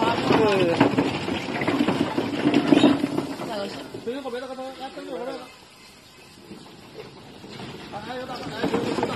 对。对。对。下对。行。那个他，他等着我了。哎，有大哥，哎。